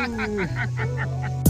Ha ha ha ha ha ha!